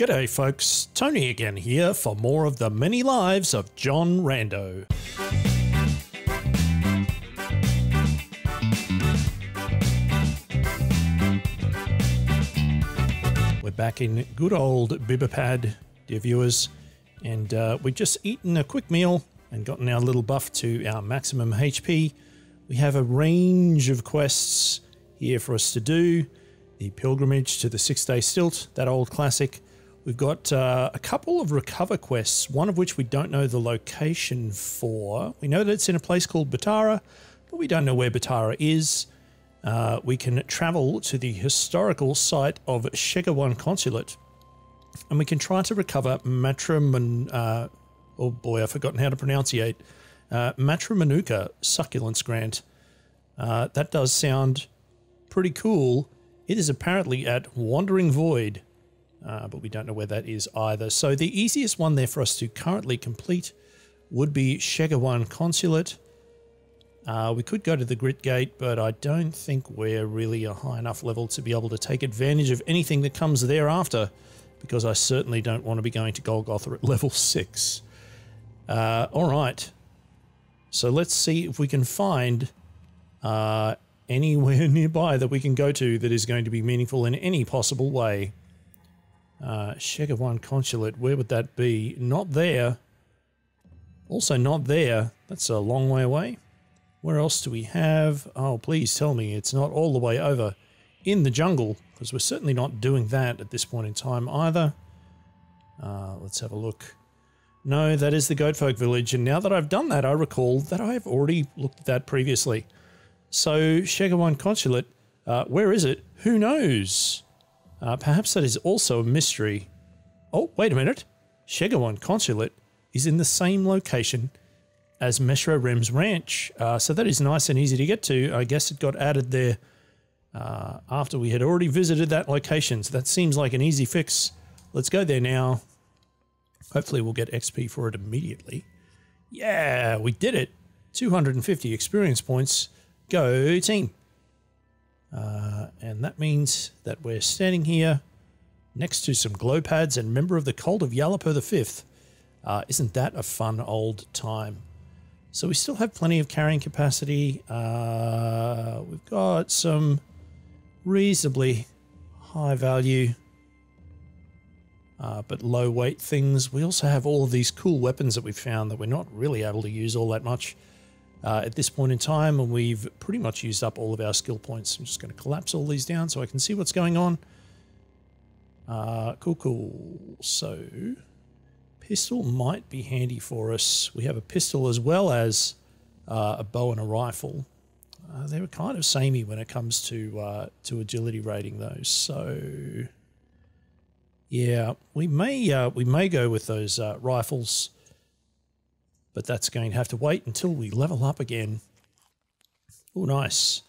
G'day, folks. Tony again here for more of the many lives of John Rando. We're back in good old Bibapad, dear viewers, and uh, we've just eaten a quick meal and gotten our little buff to our maximum HP. We have a range of quests here for us to do. The pilgrimage to the six day stilt, that old classic We've got uh, a couple of recover quests, one of which we don't know the location for. We know that it's in a place called Batara, but we don't know where Batara is. Uh, we can travel to the historical site of Shegawan Consulate, and we can try to recover Matraman. Uh, oh boy, I've forgotten how to pronunciate. Uh, Matramanuka Succulence Grant. Uh, that does sound pretty cool. It is apparently at Wandering Void uh, but we don't know where that is either. So the easiest one there for us to currently complete would be Shegawan Consulate. Uh, we could go to the Grit Gate, but I don't think we're really a high enough level to be able to take advantage of anything that comes thereafter, because I certainly don't want to be going to Golgotha at level 6. Uh, all right. So let's see if we can find uh, anywhere nearby that we can go to that is going to be meaningful in any possible way. Uh, Consulate, where would that be? Not there. Also not there. That's a long way away. Where else do we have? Oh, please tell me it's not all the way over in the jungle, because we're certainly not doing that at this point in time either. Uh, let's have a look. No, that is the Goatfolk village, and now that I've done that, I recall that I have already looked at that previously. So, Shegawan Consulate, uh, where is it? Who knows? Uh, perhaps that is also a mystery. Oh, wait a minute. Shegawan Consulate is in the same location as Meshra Rem's ranch. Uh, so that is nice and easy to get to. I guess it got added there uh, after we had already visited that location. So that seems like an easy fix. Let's go there now. Hopefully we'll get XP for it immediately. Yeah, we did it. 250 experience points. Go team. Uh, and that means that we're standing here next to some glow pads and member of the cult of Yalapa V. Uh, isn't that a fun old time? So we still have plenty of carrying capacity. Uh, we've got some reasonably high value uh, but low weight things. We also have all of these cool weapons that we've found that we're not really able to use all that much uh, at this point in time, and we've pretty much used up all of our skill points. I'm just going to collapse all these down so I can see what's going on. Uh, cool, cool. So, pistol might be handy for us. We have a pistol as well as uh, a bow and a rifle. Uh, they were kind of samey when it comes to uh, to agility rating, though. So, yeah, we may uh, we may go with those rifles but that's going to have to wait until we level up again. Oh, nice.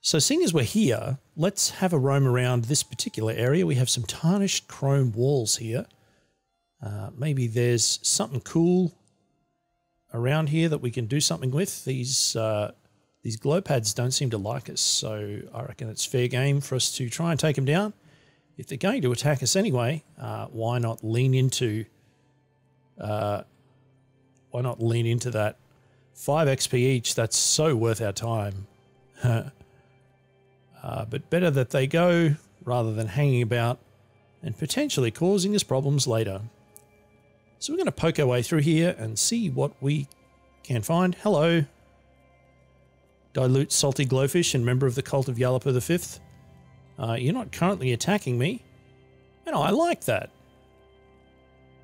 So seeing as we're here, let's have a roam around this particular area. We have some tarnished chrome walls here. Uh, maybe there's something cool around here that we can do something with. These uh, these glow pads don't seem to like us, so I reckon it's fair game for us to try and take them down. If they're going to attack us anyway, uh, why not lean into uh, why not lean into that? 5 XP each, that's so worth our time. uh, but better that they go rather than hanging about and potentially causing us problems later. So we're going to poke our way through here and see what we can find. Hello. Dilute salty glowfish and member of the cult of Yalapa V. Uh, you're not currently attacking me. And I like that.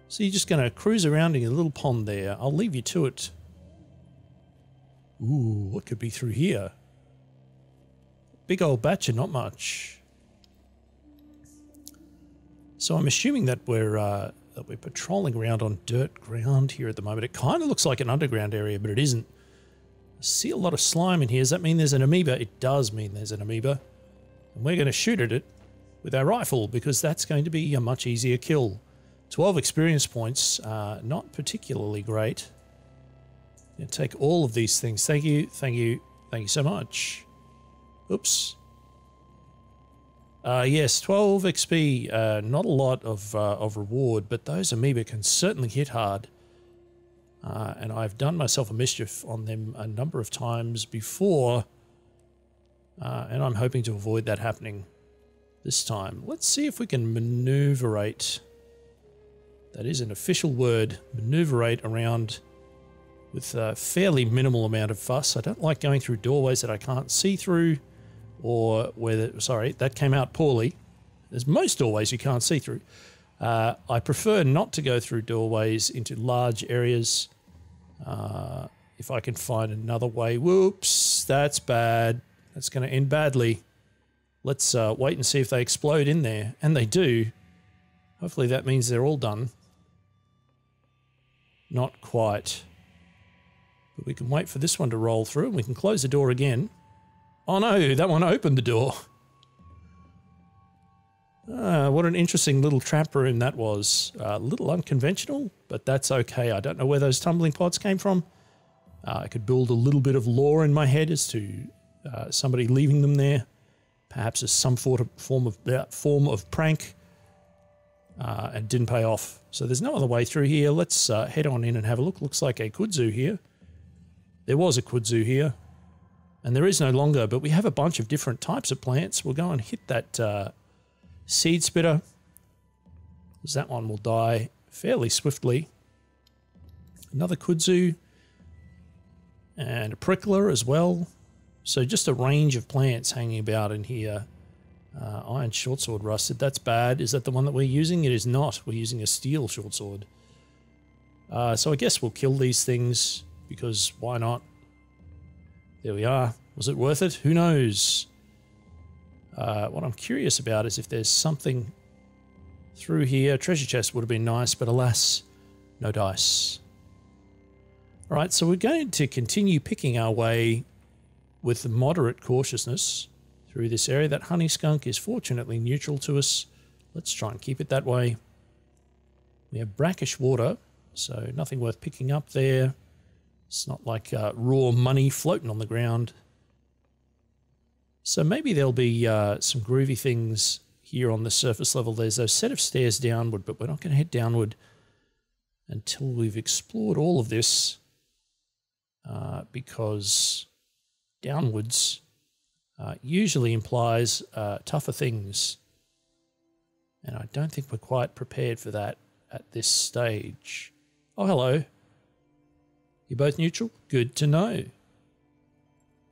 So you're just going to cruise around in a little pond there. I'll leave you to it. Ooh, what could be through here? Big old batch and not much. So I'm assuming that we're uh, that we're patrolling around on dirt ground here at the moment. It kind of looks like an underground area, but it isn't. I see a lot of slime in here. Does that mean there's an amoeba? It does mean there's an amoeba. And we're going to shoot at it with our rifle because that's going to be a much easier kill. 12 experience points, uh, not particularly great. take all of these things. Thank you, thank you, thank you so much. Oops. Uh, yes, 12 XP. Uh, not a lot of, uh, of reward, but those amoeba can certainly hit hard. Uh, and I've done myself a mischief on them a number of times before. Uh, and I'm hoping to avoid that happening this time. Let's see if we can maneuverate. That is an official word. Maneuverate around with a fairly minimal amount of fuss. I don't like going through doorways that I can't see through or where, sorry, that came out poorly. There's most doorways you can't see through. Uh, I prefer not to go through doorways into large areas. Uh, if I can find another way. Whoops, that's bad. That's going to end badly. Let's uh, wait and see if they explode in there. And they do. Hopefully that means they're all done. Not quite. But we can wait for this one to roll through and we can close the door again. Oh no, that one opened the door. Ah, what an interesting little trap room that was. A uh, little unconventional, but that's okay. I don't know where those tumbling pods came from. Uh, I could build a little bit of lore in my head as to uh, somebody leaving them there, perhaps as some form of, form of, uh, form of prank, uh, and didn't pay off. So there's no other way through here. Let's uh, head on in and have a look. Looks like a kudzu here. There was a kudzu here, and there is no longer, but we have a bunch of different types of plants. We'll go and hit that uh, seed spitter, because that one will die fairly swiftly. Another kudzu, and a prickler as well. So just a range of plants hanging about in here. Uh, iron shortsword rusted. That's bad. Is that the one that we're using? It is not. We're using a steel shortsword. Uh, so I guess we'll kill these things because why not? There we are. Was it worth it? Who knows? Uh, what I'm curious about is if there's something through here. Treasure chest would have been nice, but alas, no dice. All right, so we're going to continue picking our way with moderate cautiousness through this area. That honey skunk is fortunately neutral to us. Let's try and keep it that way. We have brackish water, so nothing worth picking up there. It's not like uh, raw money floating on the ground. So maybe there'll be uh, some groovy things here on the surface level. There's a set of stairs downward, but we're not going to head downward until we've explored all of this uh, because downwards uh, usually implies uh, tougher things. And I don't think we're quite prepared for that at this stage. Oh, hello. You're both neutral? Good to know.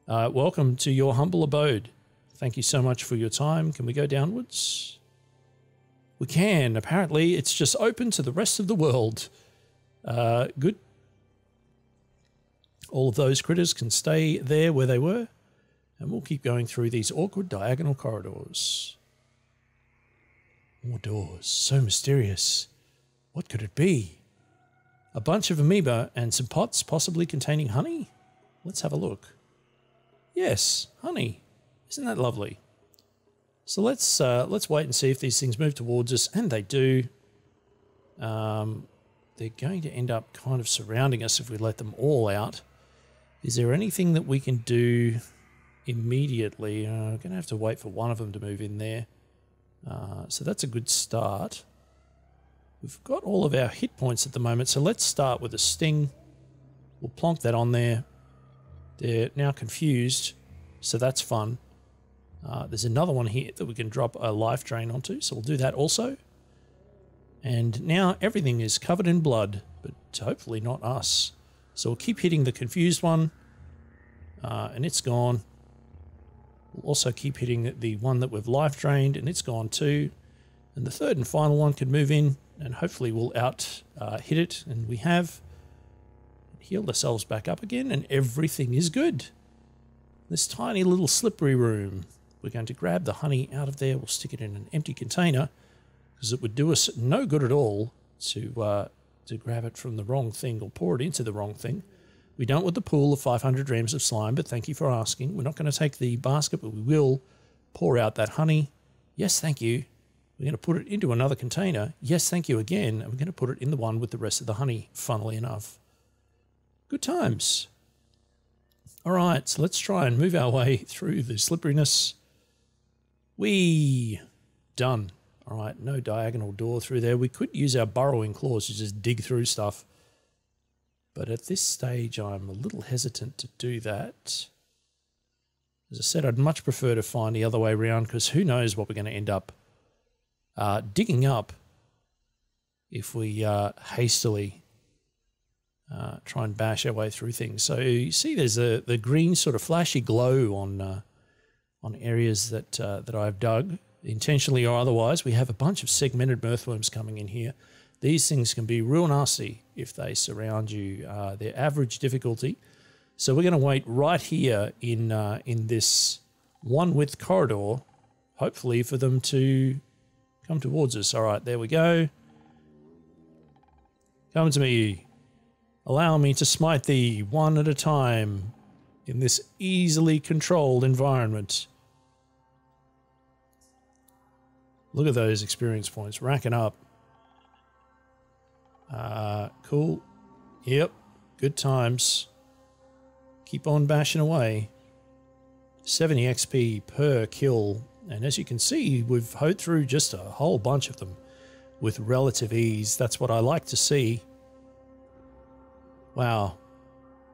Uh, welcome to your humble abode. Thank you so much for your time. Can we go downwards? We can. Apparently, it's just open to the rest of the world. Uh, good. All of those critters can stay there where they were. And we'll keep going through these awkward diagonal corridors. More doors. So mysterious. What could it be? A bunch of amoeba and some pots possibly containing honey? Let's have a look. Yes, honey. Isn't that lovely? So let's uh, let's wait and see if these things move towards us, and they do. Um, they're going to end up kind of surrounding us if we let them all out. Is there anything that we can do immediately. Uh, I'm going to have to wait for one of them to move in there. Uh, so that's a good start. We've got all of our hit points at the moment, so let's start with a sting. We'll plonk that on there. They're now confused, so that's fun. Uh, there's another one here that we can drop a life drain onto, so we'll do that also. And now everything is covered in blood, but hopefully not us. So we'll keep hitting the confused one, uh, and it's gone. We'll also keep hitting the one that we've life drained and it's gone too. And the third and final one can move in and hopefully we'll out uh, hit it. And we have healed ourselves back up again and everything is good. This tiny little slippery room. We're going to grab the honey out of there. We'll stick it in an empty container because it would do us no good at all to, uh, to grab it from the wrong thing or pour it into the wrong thing. We don't want the pool of 500 grams of slime, but thank you for asking. We're not going to take the basket, but we will pour out that honey. Yes, thank you. We're going to put it into another container. Yes, thank you again. And we're going to put it in the one with the rest of the honey, funnily enough. Good times. All right, so let's try and move our way through the slipperiness. We done. All right, no diagonal door through there. We could use our burrowing claws to just dig through stuff. But at this stage, I'm a little hesitant to do that. As I said, I'd much prefer to find the other way around because who knows what we're going to end up uh, digging up if we uh, hastily uh, try and bash our way through things. So you see there's a, the green sort of flashy glow on, uh, on areas that, uh, that I've dug, intentionally or otherwise. We have a bunch of segmented earthworms coming in here. These things can be real nasty if they surround you. Uh, their average difficulty so we're going to wait right here in uh, in this one width corridor, hopefully for them to come towards us. All right, there we go. Come to me. Allow me to smite thee one at a time in this easily controlled environment. Look at those experience points racking up. Uh, cool. Yep. Good times. Keep on bashing away. 70 XP per kill. And as you can see, we've hoed through just a whole bunch of them with relative ease. That's what I like to see. Wow.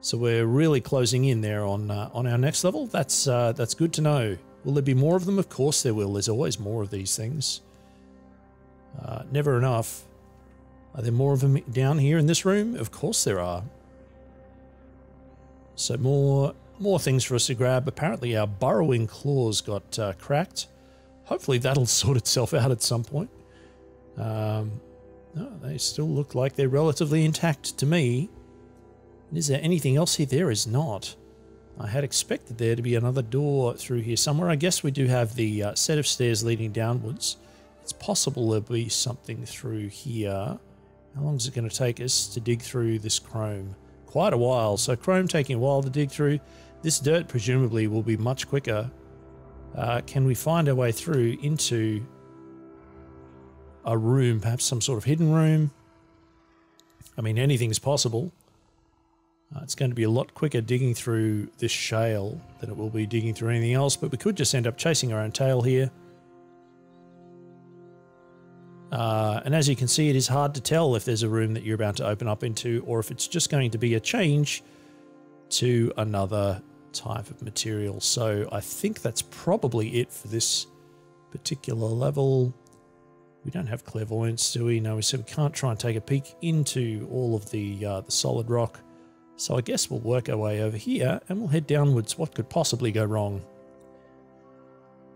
So we're really closing in there on uh, on our next level. That's uh, that's good to know. Will there be more of them? Of course there will. There's always more of these things. Uh, never enough. Are there more of them down here in this room? Of course there are. So more more things for us to grab. Apparently our burrowing claws got uh, cracked. Hopefully that'll sort itself out at some point. Um, no, they still look like they're relatively intact to me. Is there anything else here? There is not. I had expected there to be another door through here somewhere. I guess we do have the uh, set of stairs leading downwards. It's possible there'll be something through here. How long is it going to take us to dig through this chrome? quite a while. So chrome taking a while to dig through. This dirt presumably will be much quicker. Uh, can we find our way through into a room, perhaps some sort of hidden room? I mean, anything's possible. Uh, it's going to be a lot quicker digging through this shale than it will be digging through anything else, but we could just end up chasing our own tail here. Uh, and as you can see, it is hard to tell if there's a room that you're about to open up into or if it's just going to be a change to another type of material. So I think that's probably it for this particular level. We don't have clairvoyance, do we? No, so we can't try and take a peek into all of the, uh, the solid rock. So I guess we'll work our way over here and we'll head downwards. What could possibly go wrong?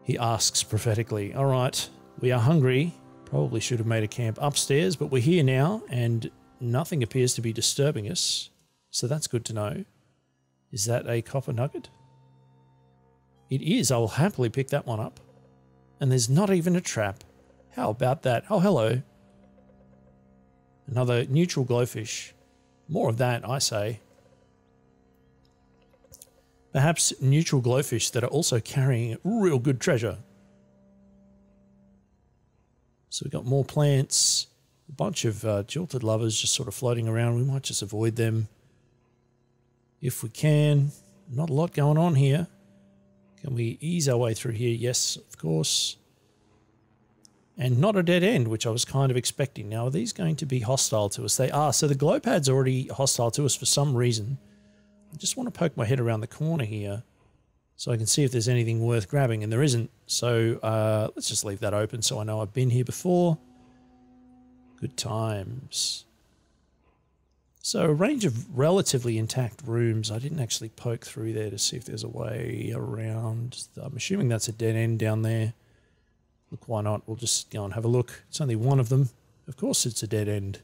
He asks prophetically. All right, we are hungry Probably should have made a camp upstairs, but we're here now and nothing appears to be disturbing us. So that's good to know. Is that a copper nugget? It is. I will happily pick that one up. And there's not even a trap. How about that? Oh, hello. Another neutral glowfish. More of that, I say. Perhaps neutral glowfish that are also carrying real good treasure. So we've got more plants, a bunch of uh, jilted lovers just sort of floating around. We might just avoid them if we can. Not a lot going on here. Can we ease our way through here? Yes, of course. And not a dead end, which I was kind of expecting. Now, are these going to be hostile to us? They are. So the glow pad's already hostile to us for some reason. I just want to poke my head around the corner here so I can see if there's anything worth grabbing, and there isn't. So uh, let's just leave that open so I know I've been here before. Good times. So a range of relatively intact rooms. I didn't actually poke through there to see if there's a way around. I'm assuming that's a dead end down there. Look, why not? We'll just go and have a look. It's only one of them. Of course it's a dead end.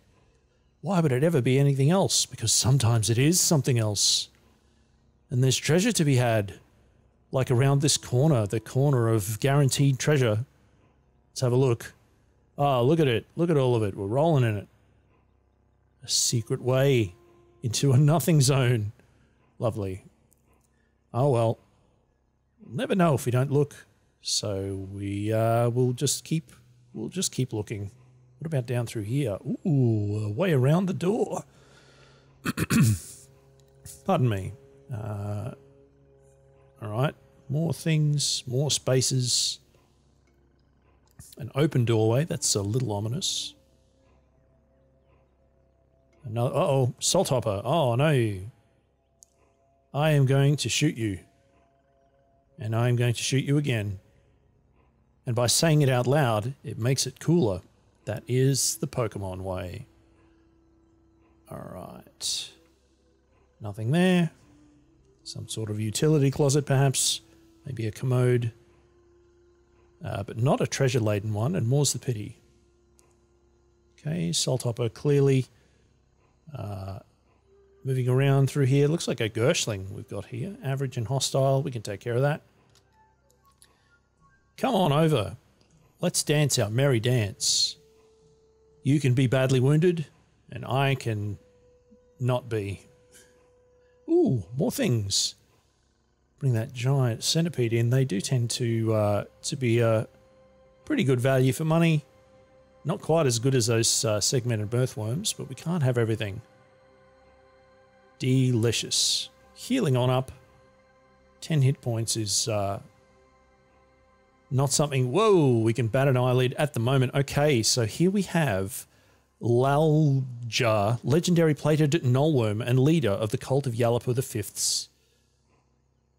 Why would it ever be anything else? Because sometimes it is something else. And there's treasure to be had like around this corner, the corner of guaranteed treasure. Let's have a look. Ah, oh, look at it. Look at all of it. We're rolling in it. A secret way into a nothing zone. Lovely. Oh well. Never know if we don't look. So we uh we'll just keep we'll just keep looking. What about down through here? Ooh, a way around the door. Pardon me. Uh all right, more things, more spaces. An open doorway. That's a little ominous. Another. Uh oh, salt hopper. Oh no. I am going to shoot you. And I am going to shoot you again. And by saying it out loud, it makes it cooler. That is the Pokemon way. Alright. Nothing there. Some sort of utility closet, perhaps. Maybe a commode. Uh, but not a treasure laden one, and more's the pity. Okay, Salt clearly uh, moving around through here. Looks like a Girshling we've got here. Average and hostile. We can take care of that. Come on over. Let's dance our merry dance. You can be badly wounded, and I can not be. Ooh, more things. Bring that giant centipede in. They do tend to uh, to be a pretty good value for money. Not quite as good as those uh, segmented earthworms, but we can't have everything. Delicious. Healing on up. 10 hit points is uh, not something, whoa, we can bat an eyelid at the moment. Okay, so here we have Lalja, legendary plated Nullworm and leader of the cult of Yalapa the Fifth's.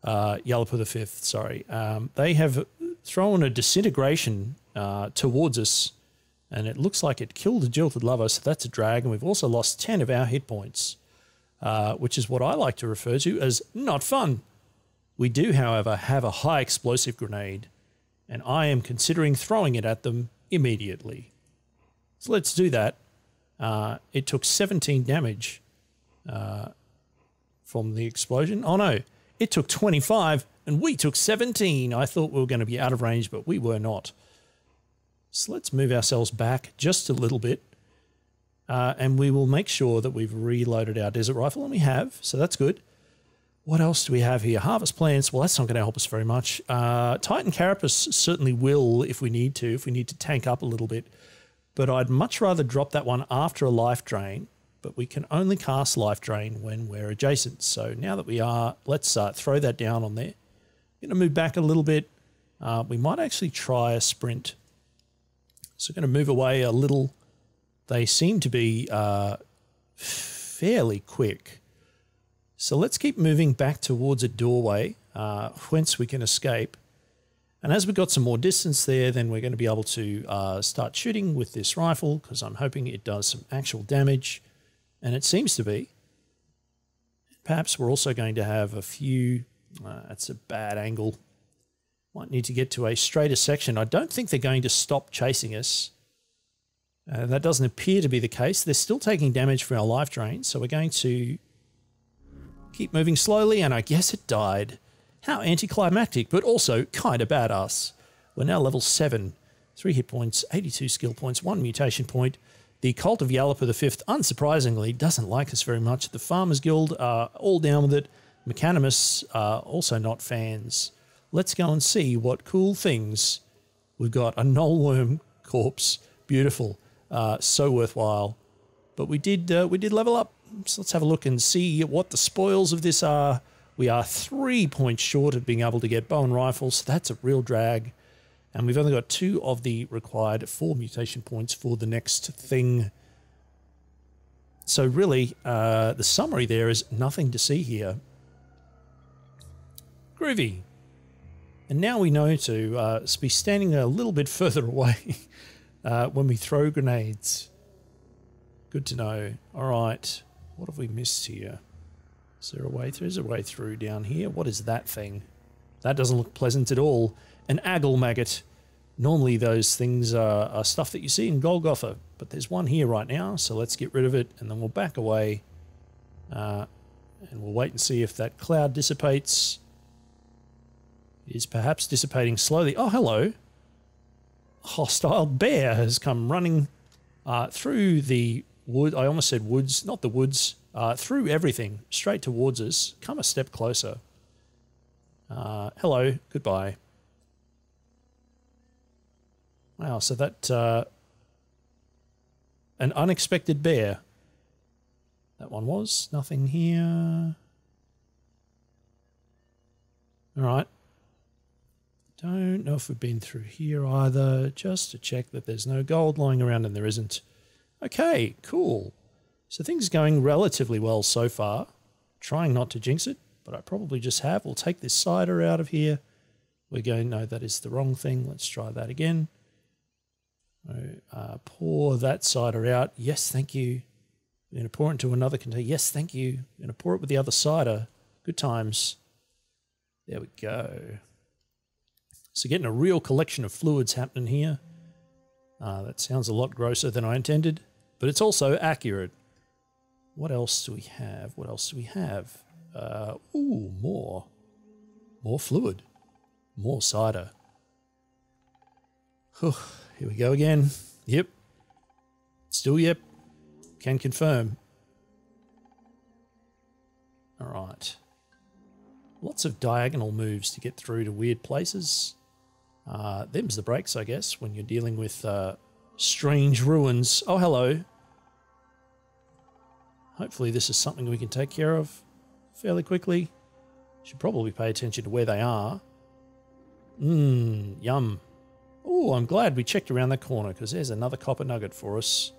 Uh, the Fifth, sorry. Um, they have thrown a disintegration uh, towards us, and it looks like it killed a jilted lover, so that's a drag. And we've also lost 10 of our hit points, uh, which is what I like to refer to as not fun. We do, however, have a high explosive grenade, and I am considering throwing it at them immediately. So let's do that. Uh, it took 17 damage uh, from the explosion. Oh no, it took 25 and we took 17. I thought we were going to be out of range, but we were not. So let's move ourselves back just a little bit. Uh, and we will make sure that we've reloaded our desert rifle, and we have, so that's good. What else do we have here? Harvest plants. Well, that's not going to help us very much. Uh, Titan Carapace certainly will if we need to, if we need to tank up a little bit but I'd much rather drop that one after a life drain. But we can only cast life drain when we're adjacent. So now that we are, let's uh, throw that down on there. I'm Going to move back a little bit. Uh, we might actually try a sprint. So going to move away a little. They seem to be uh, fairly quick. So let's keep moving back towards a doorway uh, whence we can escape. And as we've got some more distance there, then we're going to be able to uh, start shooting with this rifle because I'm hoping it does some actual damage. And it seems to be. Perhaps we're also going to have a few... Uh, that's a bad angle. Might need to get to a straighter section. I don't think they're going to stop chasing us. Uh, that doesn't appear to be the case. They're still taking damage from our life drain, so we're going to keep moving slowly, and I guess it died. How anticlimactic, but also kind of badass. We're now level 7. 3 hit points, 82 skill points, 1 mutation point. The Cult of Yalapa the Fifth, unsurprisingly, doesn't like us very much. The Farmers Guild are all down with it. Mechanimus are also not fans. Let's go and see what cool things we've got. A Nullworm corpse, beautiful, uh, so worthwhile. But we did uh, we did level up. So let's have a look and see what the spoils of this are. We are three points short of being able to get bow and rifles. So that's a real drag. And we've only got two of the required four mutation points for the next thing. So really, uh, the summary there is nothing to see here. Groovy. And now we know to uh, be standing a little bit further away uh, when we throw grenades. Good to know. All right. What have we missed here? Is there a way through? There's a way through down here. What is that thing? That doesn't look pleasant at all. An aggle maggot. Normally those things are, are, stuff that you see in Golgotha, but there's one here right now, so let's get rid of it, and then we'll back away, uh, and we'll wait and see if that cloud dissipates. It is perhaps dissipating slowly. Oh, hello. A hostile bear has come running uh, through the wood. I almost said woods, not the woods, uh, through everything, straight towards us. Come a step closer. Uh, hello, goodbye. Wow, so that uh, an unexpected bear. That one was nothing here. All right. Don't know if we've been through here either, just to check that there's no gold lying around and there isn't. Okay, cool. So things going relatively well so far. Trying not to jinx it, but I probably just have. We'll take this cider out of here. We're going, no, that is the wrong thing. Let's try that again. Uh, pour that cider out. Yes, thank you. We're going to pour it into another container. Yes, thank you. We're going to pour it with the other cider. Good times. There we go. So getting a real collection of fluids happening here. Uh, that sounds a lot grosser than I intended, but it's also accurate. What else do we have? What else do we have? Uh, ooh, more. More fluid. More cider. Whew, here we go again. Yep. Still yep. Can confirm. All right. Lots of diagonal moves to get through to weird places. Uh, them's the breaks, I guess, when you're dealing with uh, strange ruins. Oh, hello. Hopefully this is something we can take care of fairly quickly. Should probably pay attention to where they are. Mmm, yum. Oh, I'm glad we checked around the corner because there's another copper nugget for us.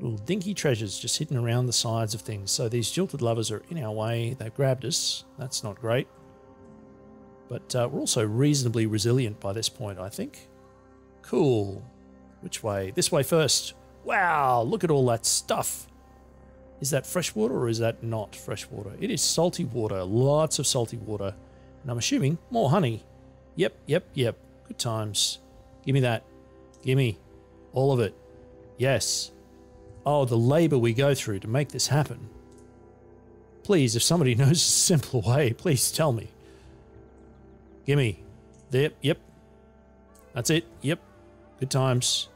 Little dinky treasures just hidden around the sides of things. So these jilted lovers are in our way. They've grabbed us. That's not great. But uh, we're also reasonably resilient by this point, I think. Cool. Which way? This way first. Wow, look at all that stuff. Is that fresh water or is that not fresh water? It is salty water, lots of salty water. And I'm assuming more honey. Yep, yep, yep. Good times. Give me that. Give me all of it. Yes. Oh, the labor we go through to make this happen. Please, if somebody knows a simpler way, please tell me. Gimme. Yep, yep. That's it. Yep. Good times.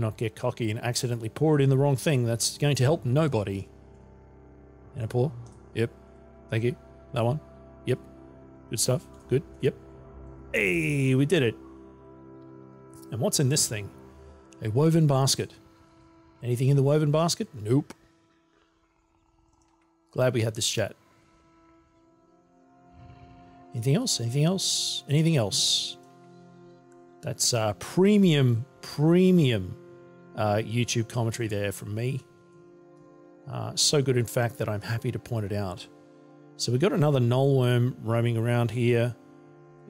Not get cocky and accidentally pour it in the wrong thing. That's going to help nobody. And a pour. Yep. Thank you. That one. Yep. Good stuff. Good. Yep. Hey, we did it. And what's in this thing? A woven basket. Anything in the woven basket? Nope. Glad we had this chat. Anything else? Anything else? Anything else? That's uh, premium, premium uh, YouTube commentary there from me. Uh, so good, in fact, that I'm happy to point it out. So we've got another worm roaming around here.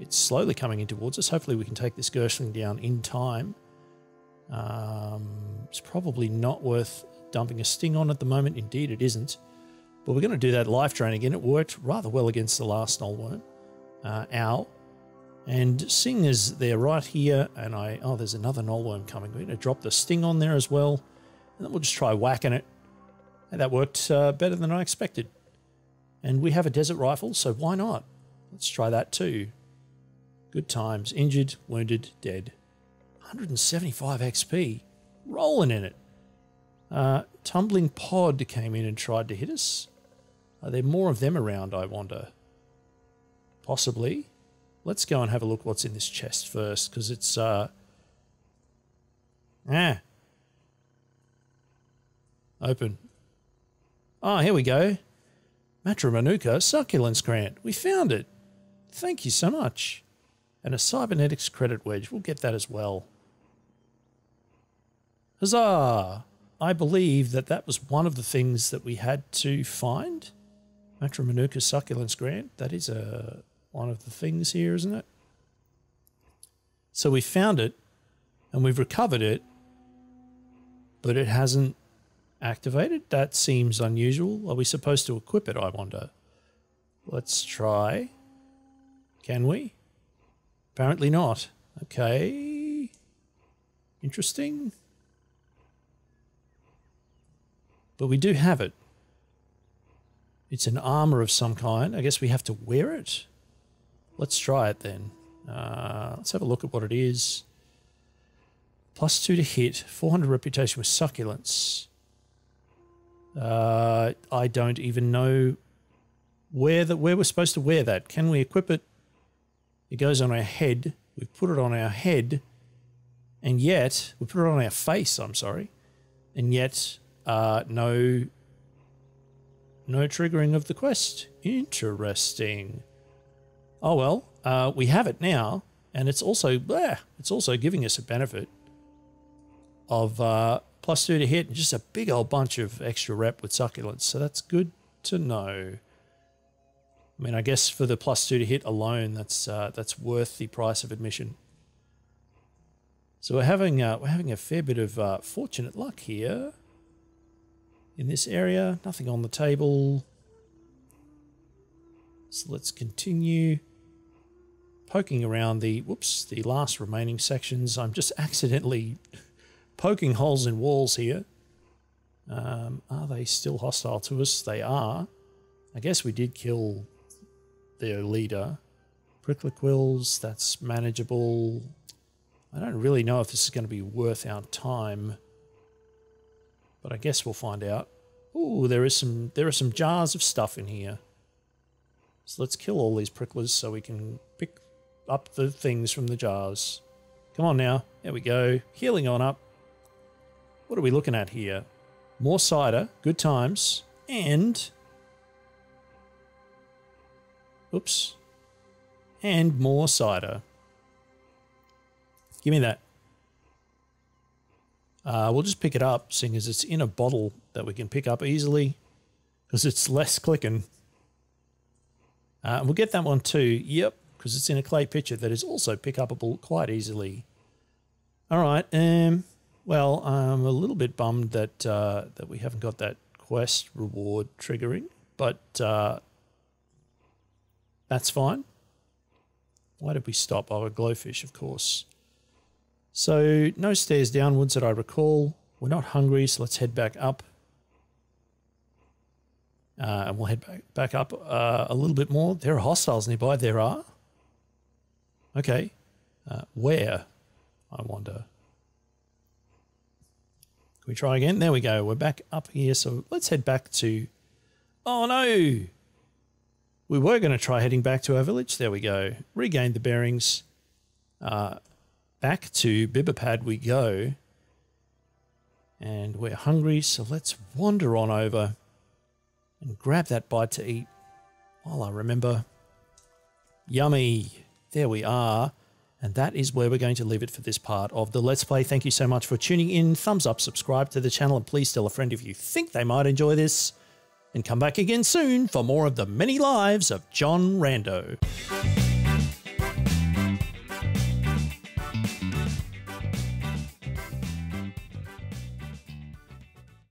It's slowly coming in towards us. Hopefully we can take this Girshling down in time. Um, it's probably not worth dumping a sting on at the moment. Indeed, it isn't. But we're going to do that life drain again. It worked rather well against the last worm uh, owl. And seeing as they're right here, and I, oh, there's another worm coming. We're going to drop the sting on there as well. And then we'll just try whacking it. And that worked uh, better than I expected. And we have a desert rifle, so why not? Let's try that too. Good times. Injured, wounded, dead. 175 XP. Rolling in it. Uh, tumbling pod came in and tried to hit us. Are there more of them around, I wonder? Possibly. Let's go and have a look what's in this chest first, because it's, uh... Ah. Open. Ah, oh, here we go. Matra Manuka Succulence Grant. We found it. Thank you so much. And a Cybernetics credit wedge. We'll get that as well. Huzzah! I believe that that was one of the things that we had to find. Matra Manuka Succulence Grant. That is a one of the things here, isn't it? So we found it and we've recovered it, but it hasn't activated. That seems unusual. Are we supposed to equip it, I wonder? Let's try. Can we? Apparently not. Okay. Interesting. But we do have it. It's an armor of some kind. I guess we have to wear it. Let's try it then. Uh, let's have a look at what it is. Plus two to hit, 400 reputation with succulence. Uh, I don't even know where that where we're supposed to wear that. Can we equip it? It goes on our head. We've put it on our head, and yet we put it on our face. I'm sorry, and yet uh, no no triggering of the quest. Interesting. Oh well, uh, we have it now, and it's also bleh, it's also giving us a benefit of uh, plus two to hit and just a big old bunch of extra rep with succulents. So that's good to know. I mean, I guess for the plus two to hit alone, that's uh, that's worth the price of admission. So we're having uh, we're having a fair bit of uh, fortunate luck here in this area. Nothing on the table. So let's continue poking around the whoops the last remaining sections. I'm just accidentally poking holes in walls here. Um, are they still hostile to us? They are. I guess we did kill their leader. Prickler quills, that's manageable. I don't really know if this is going to be worth our time, but I guess we'll find out. Ooh, there is some there are some jars of stuff in here. So let's kill all these pricklers so we can up the things from the jars. Come on now. There we go. Healing on up. What are we looking at here? More cider, good times, and oops, and more cider. Give me that. Uh, we'll just pick it up, seeing as it's in a bottle that we can pick up easily, because it's less clicking. Uh, we'll get that one too. Yep, because it's in a clay pitcher that is also pick upable quite easily. All right. Um. Well, I'm a little bit bummed that uh, that we haven't got that quest reward triggering, but uh, that's fine. Why did we stop? Oh, a glowfish, of course. So no stairs downwards that I recall. We're not hungry, so let's head back up. Uh, and we'll head back, back up uh, a little bit more. There are hostiles nearby. There are. Okay. Uh, where? I wonder. Can we try again? There we go. We're back up here. So let's head back to... Oh, no! We were going to try heading back to our village. There we go. Regained the bearings. Uh, back to Bibapad we go. And we're hungry, so let's wander on over and grab that bite to eat while I remember. Yummy. There we are. And that is where we're going to leave it for this part of the Let's Play. Thank you so much for tuning in. Thumbs up, subscribe to the channel, and please tell a friend if you think they might enjoy this. And come back again soon for more of the many lives of John Rando.